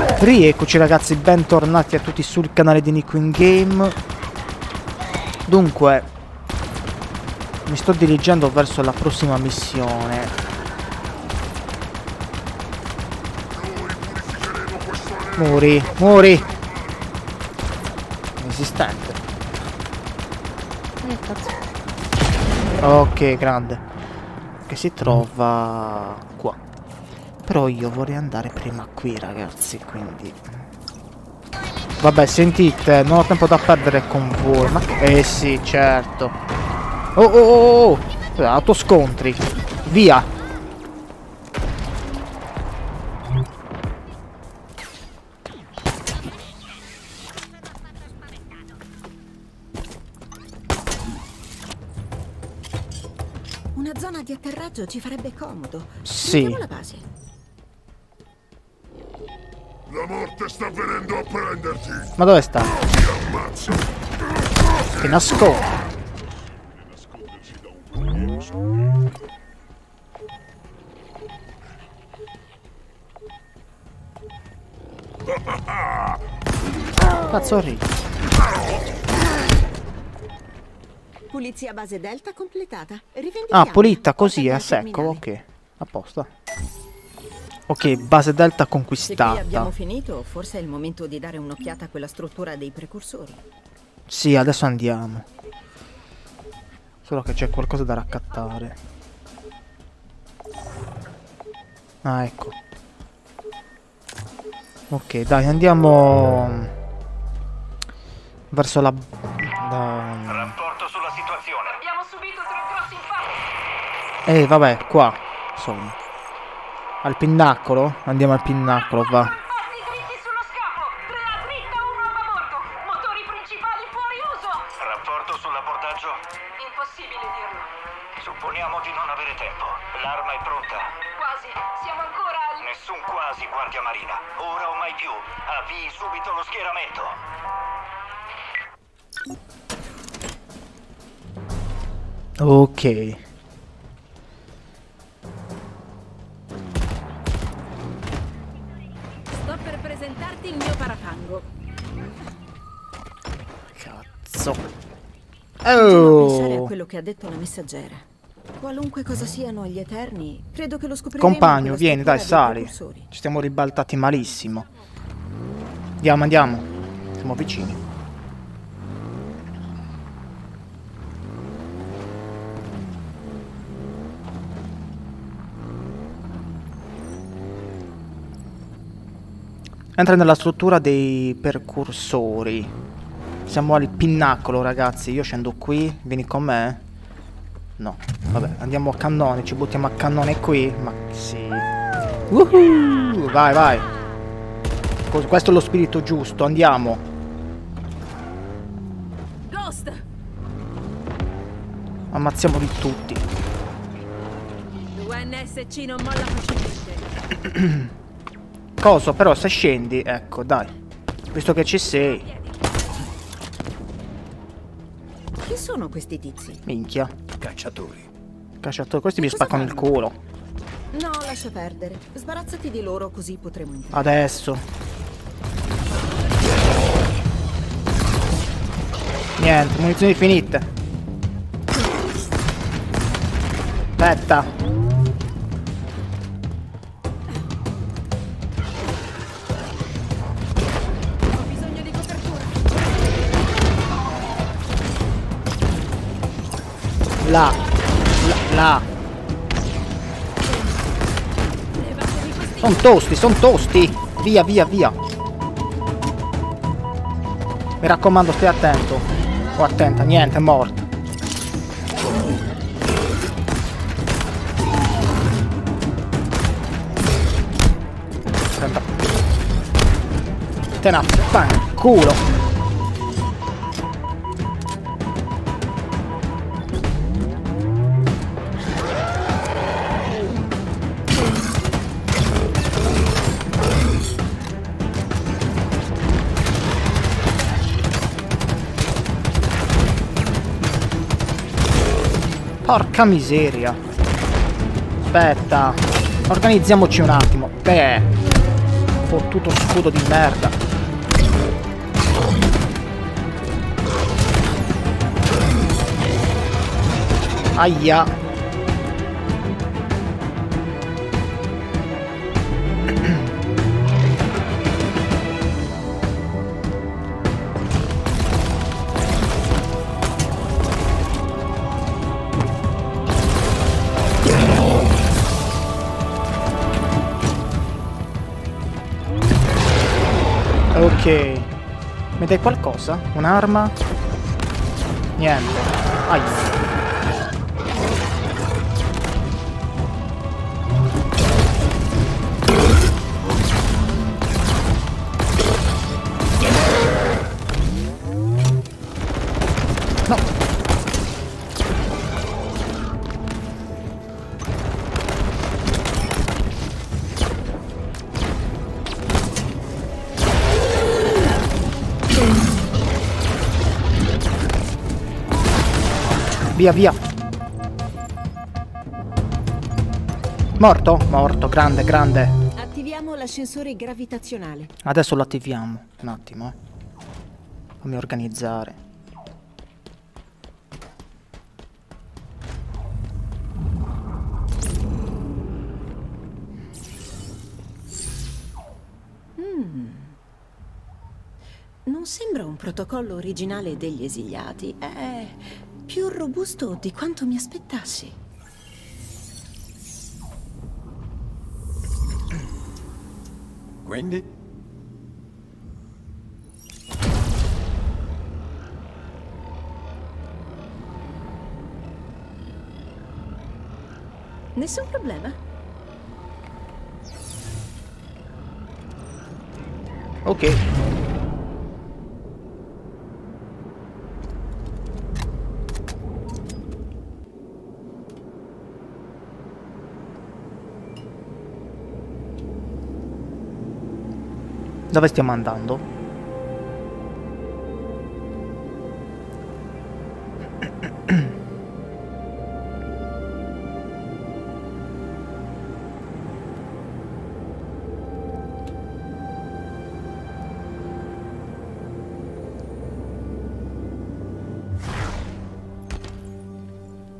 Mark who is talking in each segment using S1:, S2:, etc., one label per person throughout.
S1: Rieccoci ragazzi, bentornati a tutti sul canale di Nico in Game. Dunque, mi sto dirigendo verso la prossima missione. Muri, muri! Resistente.
S2: Cazzo.
S1: Ok, grande. Che si trova qua. Però io vorrei andare prima qui, ragazzi, quindi... Vabbè, sentite, non ho tempo da perdere con voi. Ma. Eh sì, certo. Oh, oh, oh, oh! Autoscontri. Via!
S3: Una zona di atterraggio ci farebbe comodo.
S1: Sì.
S3: La
S4: morte sta venendo a prenderti!
S1: Ma dove sta?
S4: Ti ammazzo!
S1: Cazzo ridi.
S3: Pulizia base Delta completata.
S1: Ah, pulita così,
S3: Porta
S1: a secco, ok. A posto. Ok, base delta
S3: Se qui
S1: conquistata.
S3: abbiamo finito, forse è il momento di dare un'occhiata a quella struttura dei precursori.
S1: Sì, adesso andiamo. Solo che c'è qualcosa da raccattare. Ah, ecco. Ok, dai, andiamo verso la... la...
S5: Rapporto sulla situazione.
S6: Abbiamo subito tre grossi impatti.
S1: Eh, vabbè, qua sono. Al pinnacolo? Andiamo al pinnacolo, va.
S6: Impatti dritti sullo scafo. 3 a dritta, 1 a babordo. Motori principali fuori uso.
S5: Rapporto sull'abbordaggio.
S6: Impossibile dirlo.
S5: Supponiamo di non avere tempo. L'arma è pronta.
S6: Quasi. Siamo ancora al...
S5: Nessun quasi, guardia marina. Ora o mai più. Avvii subito lo schieramento.
S1: Ok.
S3: Continuo a pensare a
S1: Oh.
S3: quello che ha detto la messaggera. Qualunque cosa siano gli Eterni, credo che lo scopriremo.
S1: Compagno, vieni, dai, sali. Ci stiamo ribaltati malissimo. Andiamo, andiamo. Siamo vicini. Entra nella struttura dei percursori. Siamo al pinnacolo, ragazzi. Io scendo qui. Vieni con me. No, vabbè, andiamo a cannone. Ci buttiamo a cannone qui. Ma sì. Woohoo! Vai, vai. Questo è lo spirito giusto. Andiamo.
S3: Ghost!
S1: Ammazziamoli tutti.
S3: UNSC non molla facilmente.
S1: Coso, però, se scendi, ecco, dai. Visto che ci sei.
S3: Chi sono questi tizi?
S1: Minchia.
S5: Cacciatori.
S1: Cacciatori, questi mi
S3: Cosa
S1: spaccano il
S3: fanno?
S1: culo.
S3: No, lascia perdere. Sbarazzati di loro così potremo entrare.
S1: Adesso. Niente, munizioni finite. Aspetta. Là. Là. là. Sono tosti, sono tosti. Via, via, via. Mi raccomando, stai attento. O attenta, niente, è morto. Te ne culo. Porca miseria. Aspetta. Organizziamoci un attimo. Beh. fottuto scudo di merda. Aia. Ok. Mi dai qualcosa? Un'arma? Niente. Aia. Via, via. Morto? Morto, grande, grande.
S3: Attiviamo l'ascensore gravitazionale.
S1: Adesso lo attiviamo. Un attimo, eh. Fammi organizzare.
S3: Non sembra un protocollo originale degli esiliati. È più robusto di quanto mi aspettassi.
S7: Quindi?
S3: Nessun problema.
S1: Ok. Dove stiamo andando?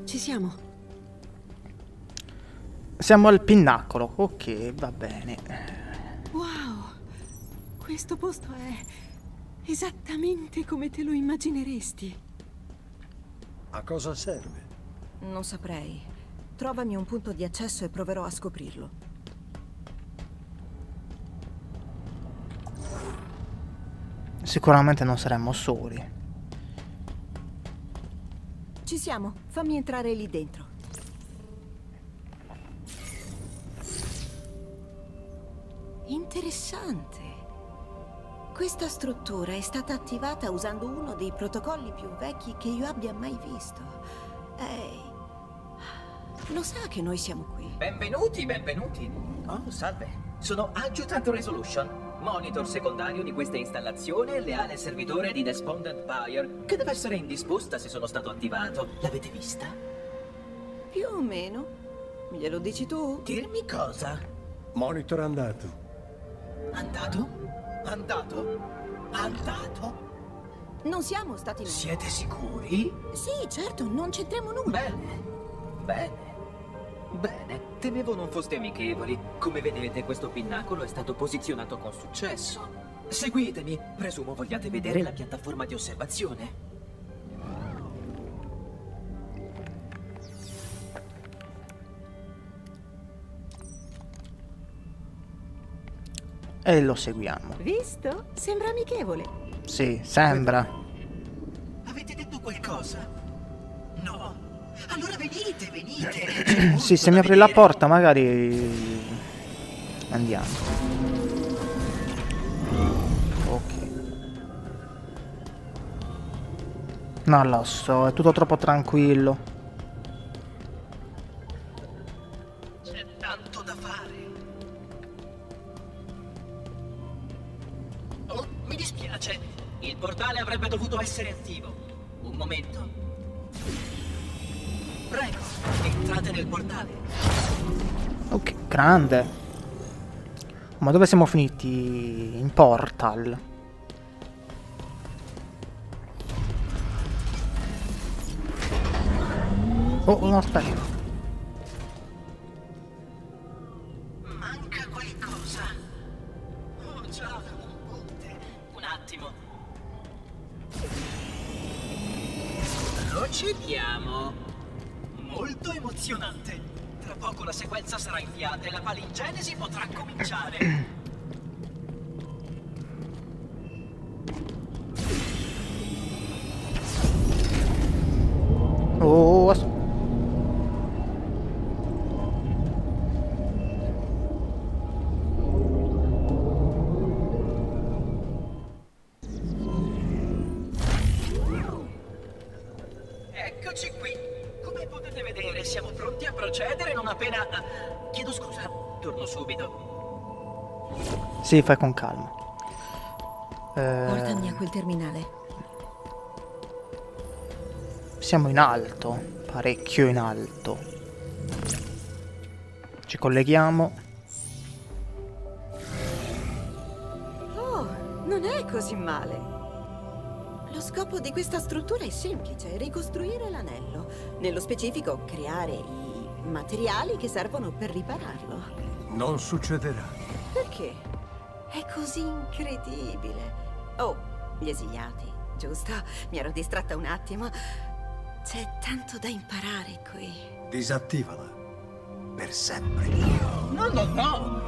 S3: Ci siamo.
S1: Siamo al pinnacolo. Ok, va bene.
S8: Questo posto è esattamente come te lo immagineresti.
S7: A cosa serve?
S3: Non saprei. Trovami un punto di accesso e proverò a scoprirlo.
S1: Sicuramente non saremmo soli.
S3: Ci siamo. Fammi entrare lì dentro. Interessante. Questa struttura è stata attivata usando uno dei protocolli più vecchi che io abbia mai visto. Ehi, lo sa che noi siamo qui?
S9: Benvenuti, benvenuti. Oh, salve. Sono Adjutant Resolution, monitor secondario di questa installazione, leale servitore di Despondent Buyer, che deve essere indisposta se sono stato attivato. L'avete vista?
S3: Più o meno. Glielo dici tu?
S9: Dirmi cosa?
S7: Monitor andato.
S9: Andato? Andato? Andato?
S3: Non siamo stati noi.
S9: Siete sicuri?
S3: Sì, certo, non c'entriamo nulla.
S9: Bene. Bene. Bene, temevo non foste amichevoli. Come vedete, questo pinnacolo è stato posizionato con successo. Seguitemi, presumo vogliate vedere la piattaforma di osservazione.
S1: E lo seguiamo.
S8: Visto? Sembra amichevole.
S1: Sì, sembra.
S9: Avete detto qualcosa? No. Allora venite, venite.
S1: Sì, se mi apri la porta magari... Andiamo. Ok. Non lo so, è tutto troppo tranquillo. Grande. Ma dove siamo finiti? In Portal. Oh, no, aspetta.
S9: Manca qualcosa. Oh già, Ponte. Un attimo. Procediamo. Molto emozionante. Tra poco la sequenza sarà inviata e la palingenesi potrà cominciare. siamo pronti a procedere non appena... Chiedo scusa, torno subito.
S1: Sì, fai con calma. Eh,
S3: Portami a quel terminale.
S1: siamo in alto, parecchio in alto. Ci colleghiamo.
S8: Oh, non è così male.
S3: Lo scopo di questa struttura è semplice, ricostruire l'anello. Nello specifico, creare i materiali che servono per ripararlo.
S7: Non succederà.
S3: Perché? È così incredibile. Oh, gli esiliati, giusto? Mi ero distratta un attimo. C'è tanto da imparare qui.
S7: Disattivala. Per sempre.
S9: No, no, no!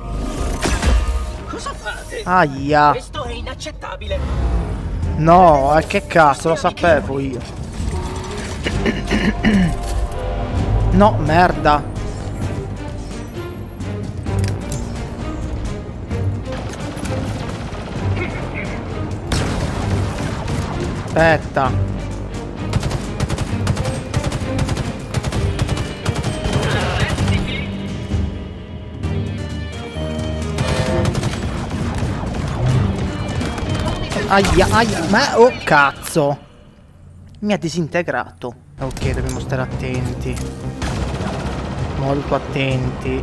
S9: Cosa fate?
S1: Aia.
S9: Questo è inaccettabile.
S1: No, eh, che cazzo, lo sapevo io. No, merda. Aspetta. Aia, aia, ma oh cazzo. Mi ha disintegrato. Ok, dobbiamo stare attenti. Molto attenti.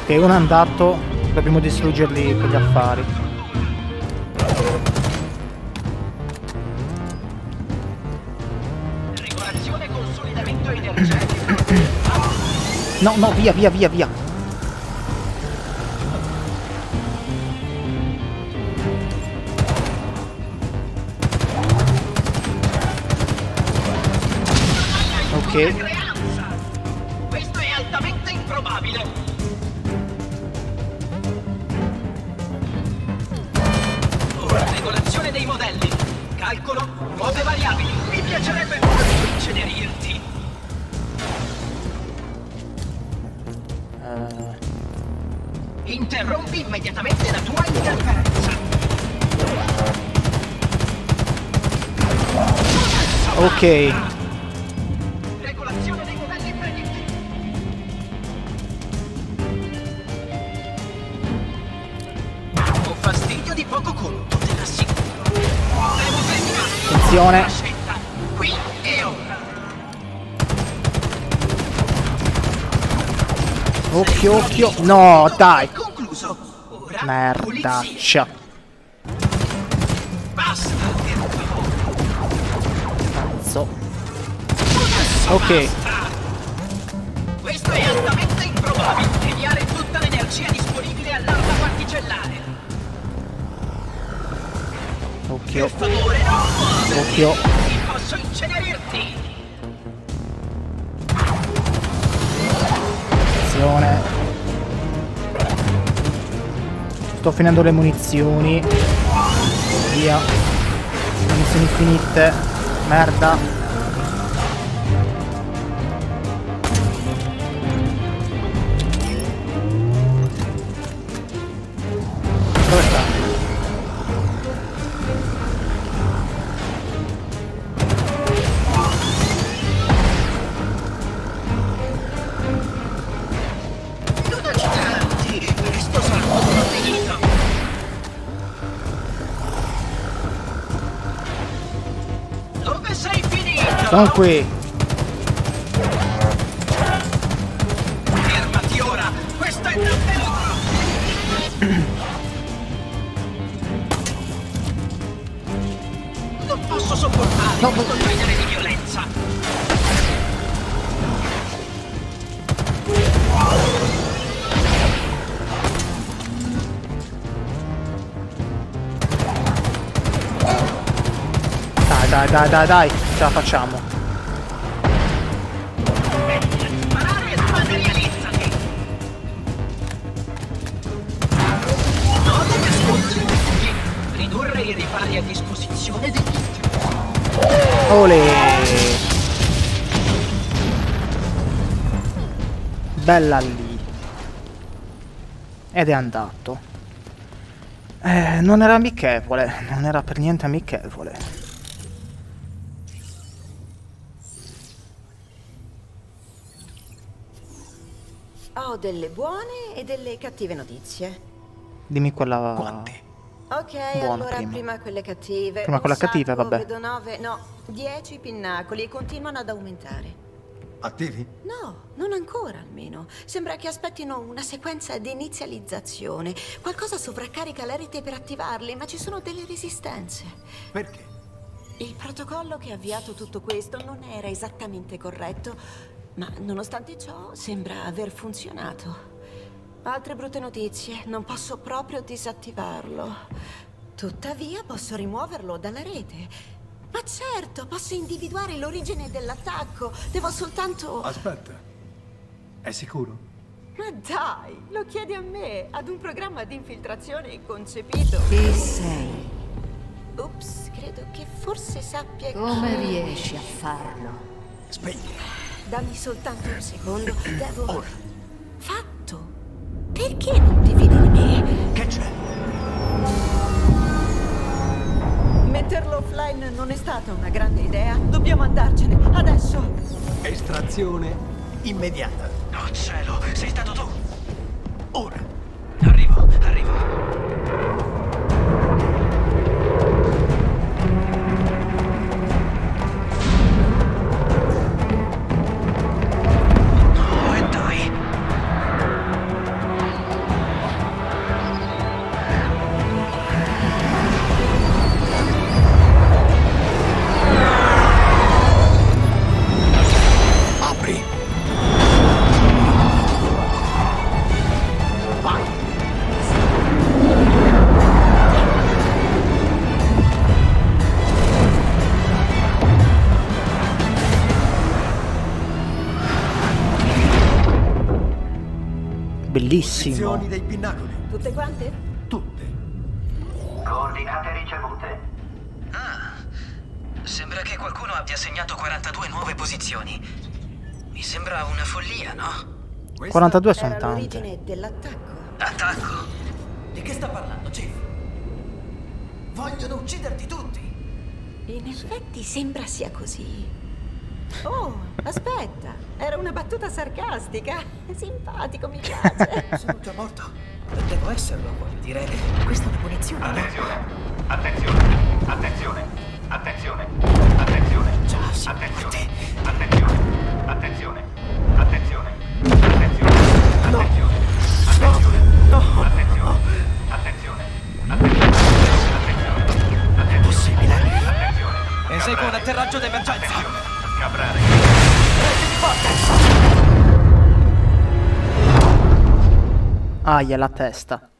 S1: Ok, uno è andato. Dobbiamo distruggerli per gli affari. No, no, via, via, via, via.
S9: Creanza. Questo è altamente improbabile. Regolazione dei modelli. Calcolo nuove variabili. Mi piacerebbe incenerirti.
S1: eh,
S9: Interrompi immediatamente la tua interferenza.
S1: ok. Attenzione. Occhio, occhio. No, dai. Merdaccia. Cazzo. Ok.
S9: Questo è altamente improbabile.
S1: Occhio. Occhio.
S9: Posso incenerirti.
S1: Attenzione. Sto finendo le munizioni. Via. Munizioni finite. Merda.
S9: Non qui. Fermati ora! Questa è davvero Non posso
S1: sopportare no,
S9: questo genere di violenza!
S1: Dai, dai, dai, dai! Ce la facciamo.
S9: Sparare materializzati. No, dove scontri? Ridurre i ripari a disposizione di tutti.
S1: Ole! Bella lì. Ed è andato. Eh, non era amichevole, non era per niente amichevole.
S3: Ho delle buone e delle cattive notizie.
S1: Dimmi quella...
S7: Quanti?
S3: Ok,
S1: Buono
S3: allora
S1: prima.
S3: prima. quelle cattive.
S1: Prima cattive,
S3: sacco,
S1: vabbè.
S3: Vedo nove, no, dieci pinnacoli e continuano ad aumentare.
S7: Attivi?
S3: No, non ancora almeno. Sembra che aspettino una sequenza di inizializzazione. Qualcosa sovraccarica la rete per attivarli, ma ci sono delle resistenze.
S7: Perché?
S3: Il protocollo che ha avviato tutto questo non era esattamente corretto, ma nonostante ciò sembra aver funzionato. Altre brutte notizie, non posso proprio disattivarlo. Tuttavia posso rimuoverlo dalla rete. Ma certo, posso individuare l'origine dell'attacco. Devo soltanto...
S7: Aspetta. È sicuro?
S3: Ma dai, lo chiedi a me, ad un programma di infiltrazione concepito.
S8: Chi sei?
S3: Ups, credo che forse sappia...
S8: Come riesci a farlo?
S7: Spegni.
S3: Dammi soltanto un secondo. Devo. Fatto! Perché non ti fidi di me?
S7: Che c'è?
S3: Metterlo offline non è stata una grande idea. Dobbiamo andarcene. Adesso!
S7: Estrazione immediata.
S9: Oh cielo, sei stato tu.
S7: Ora.
S1: Bellissimo.
S7: Posizioni dei pinnacoli.
S3: Tutte quante?
S7: Tutte.
S5: Coordinate ricevute.
S9: Ah, sembra che qualcuno abbia segnato 42 nuove posizioni. Mi sembra una follia, no?
S7: Questa
S1: 42 sono
S3: Era
S1: tante.
S3: dell'attacco.
S9: Attacco? Di che sta parlando, Chief? Vogliono ucciderti tutti.
S3: In effetti sembra sia così. Oh, aspetta, era una battuta sarcastica. Simpatico, mi piace.
S9: Sono già morto. Devo esserlo, voglio dire. Questa è una punizione.
S5: Attenzione, attenzione, attenzione, attenzione, attenzione.
S9: Già, sì,
S5: attenzione,
S9: attenzione,
S5: attenzione, attenzione, attenzione, no. attenzione, attenzione, no. no. attenzione, no. attenzione, attenzione, attenzione, attenzione.
S9: È
S5: possibile.
S9: Eseguo un atterraggio d'emergenza
S5: scabrare. Prenditi forte!
S1: Aia la testa.